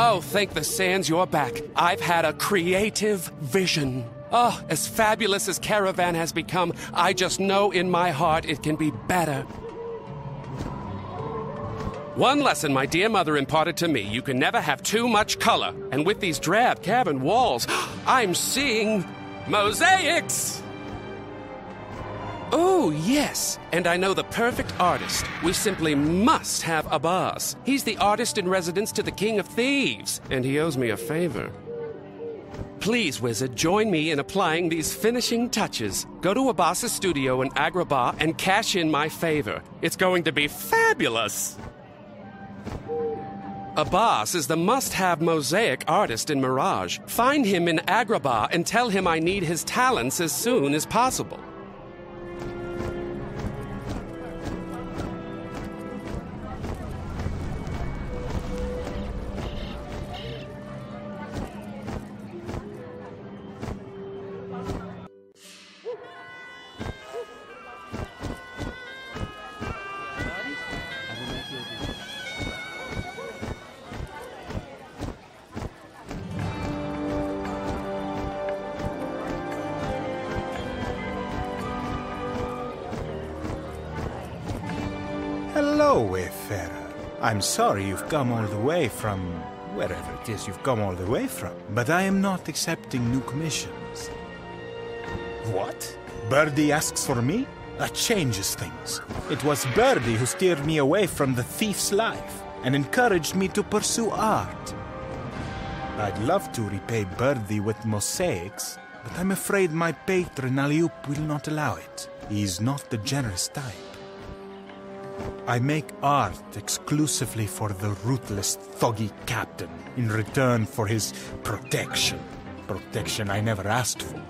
Oh, thank the sands you're back. I've had a creative vision. Oh, as fabulous as Caravan has become, I just know in my heart it can be better. One lesson my dear mother imparted to me you can never have too much color. And with these drab cabin walls, I'm seeing mosaics! Oh, yes. And I know the perfect artist. We simply must have Abbas. He's the artist in residence to the King of Thieves, and he owes me a favor. Please, Wizard, join me in applying these finishing touches. Go to Abbas's studio in Agrabah and cash in my favor. It's going to be fabulous! Abbas is the must have mosaic artist in Mirage. Find him in Agrabah and tell him I need his talents as soon as possible. Wayfarer. I'm sorry you've come all the way from wherever it is you've come all the way from, but I am not accepting new commissions. What? Birdie asks for me? That changes things. It was Birdie who steered me away from the thief's life and encouraged me to pursue art. I'd love to repay Birdie with mosaics, but I'm afraid my patron Aliup will not allow it. He's not the generous type. I make art exclusively for the ruthless, thuggy captain in return for his protection. Protection I never asked for.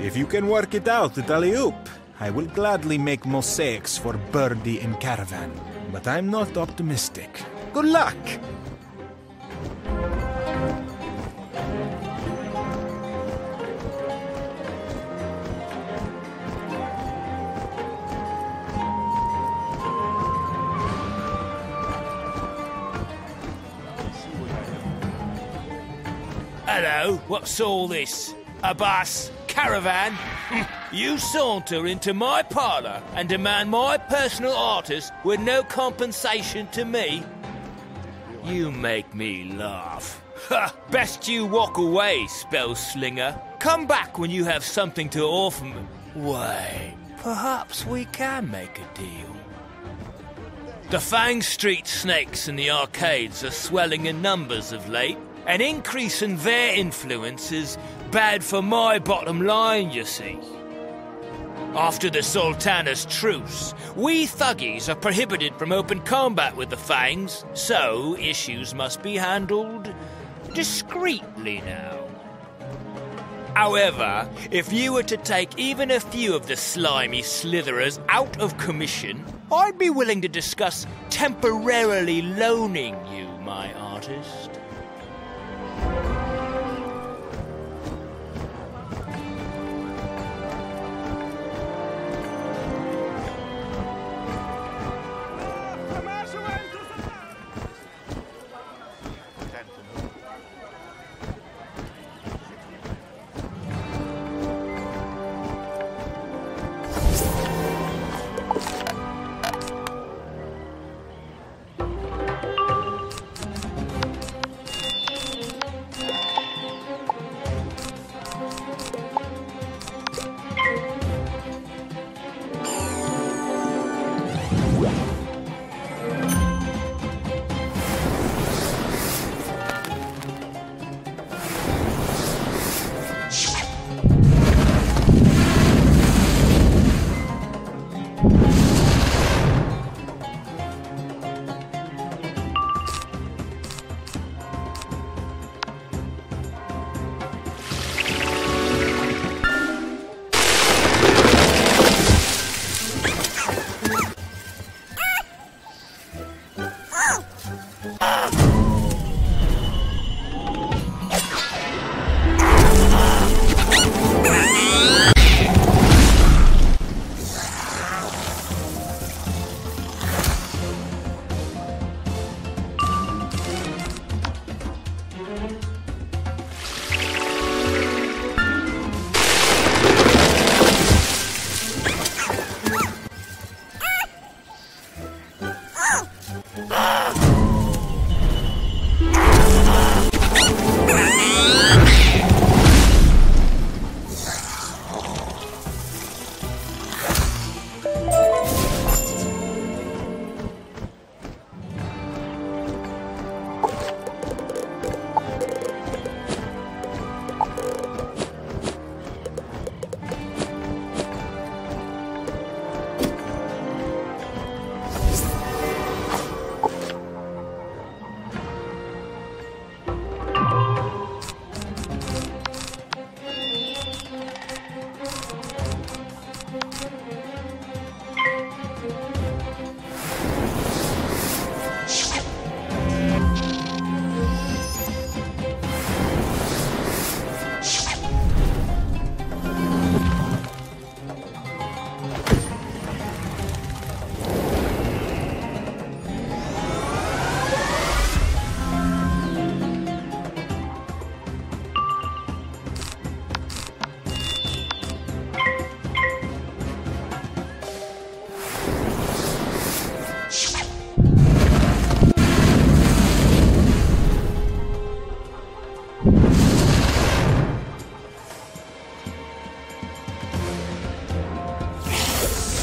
If you can work it out with Aliup, I will gladly make mosaics for Birdie and Caravan. But I'm not optimistic. Good luck! What's all this? Abbas? Caravan? you saunter into my parlour and demand my personal artist with no compensation to me? You make me laugh. Best you walk away, spell slinger. Come back when you have something to offer me. Wait, perhaps we can make a deal. The Fang Street snakes in the arcades are swelling in numbers of late. An increase in their influence is bad for my bottom line, you see. After the Sultana's truce, we thuggies are prohibited from open combat with the Fangs, so issues must be handled discreetly now. However, if you were to take even a few of the slimy slitherers out of commission, I'd be willing to discuss temporarily loaning you my artist.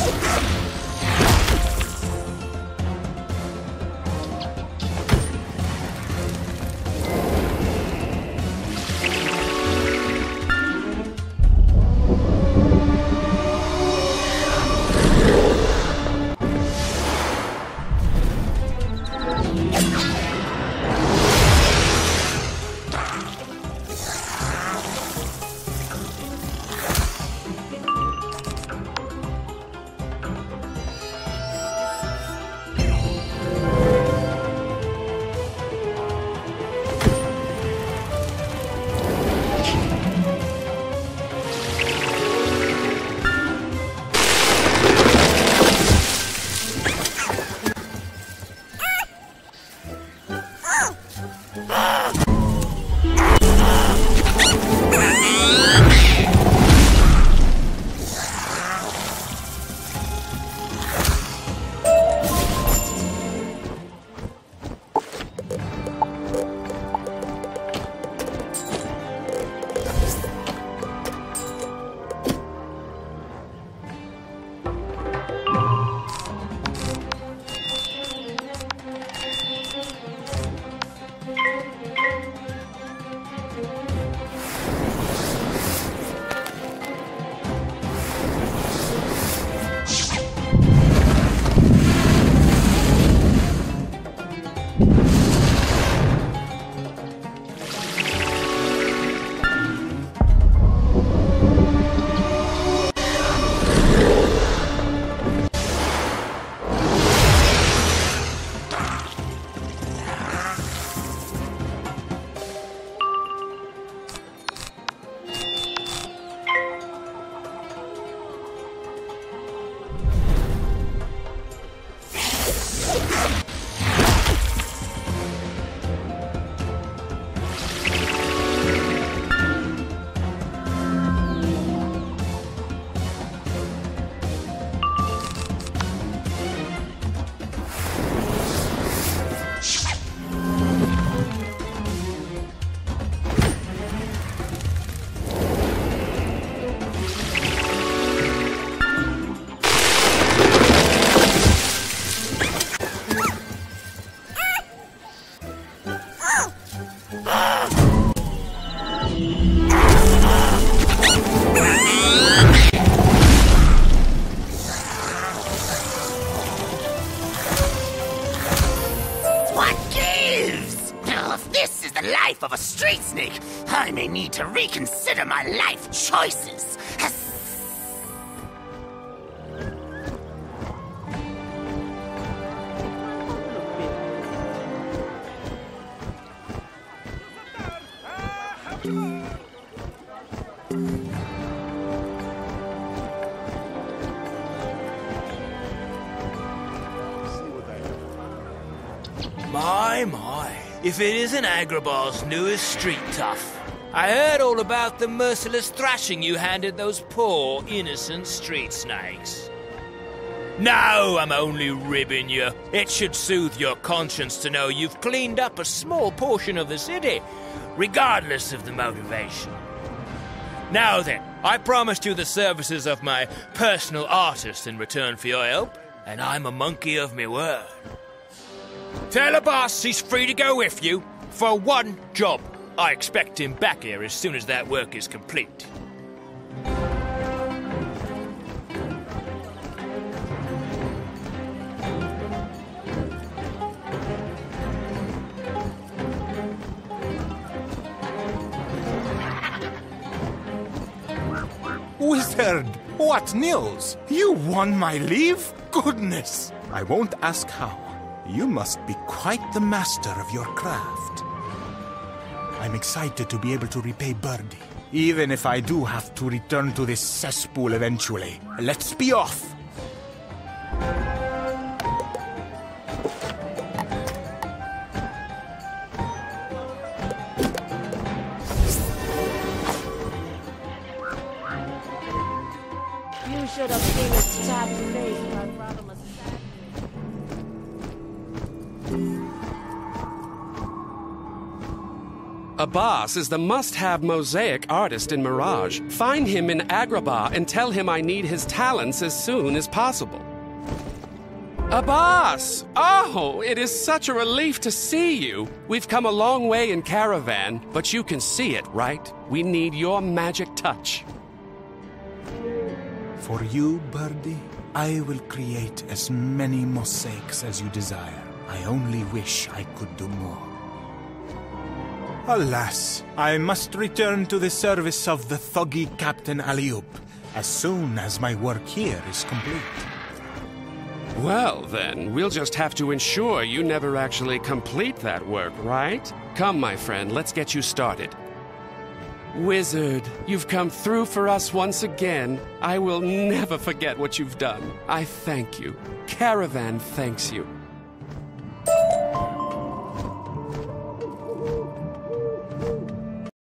Oh, need to reconsider my life choices. My, my. If it isn't Agrabah's newest street tough. I heard all about the merciless thrashing you handed those poor, innocent street snakes. No, I'm only ribbing you. It should soothe your conscience to know you've cleaned up a small portion of the city, regardless of the motivation. Now then, I promised you the services of my personal artist in return for your help, and I'm a monkey of me word. Tell the boss he's free to go with you for one job. I expect him back here as soon as that work is complete. Wizard! What news? You won my leave? Goodness! I won't ask how. You must be quite the master of your craft. I'm excited to be able to repay Birdie. Even if I do have to return to this cesspool eventually. Let's be off! You should have seen his sad face, Abbas is the must have mosaic artist in Mirage. Find him in Agrabah and tell him I need his talents as soon as possible. Abbas! Oh, it is such a relief to see you. We've come a long way in Caravan, but you can see it, right? We need your magic touch. For you, Birdie, I will create as many mosaics as you desire. I only wish I could do more. Alas, I must return to the service of the thuggy Captain Aliup as soon as my work here is complete. Well, then, we'll just have to ensure you never actually complete that work, right? Come, my friend, let's get you started. Wizard, you've come through for us once again. I will never forget what you've done. I thank you. Caravan thanks you.